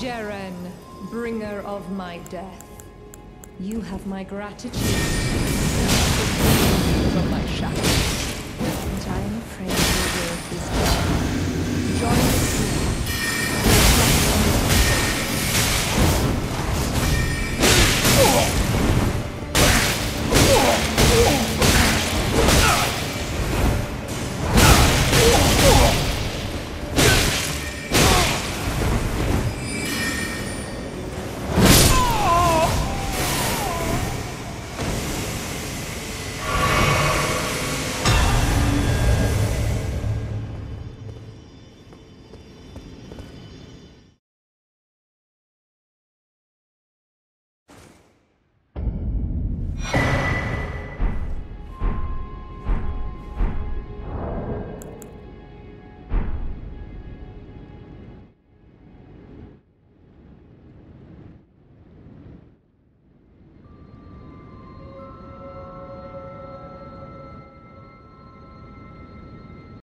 Jeren, bringer of my death. You have my gratitude. From my shadow.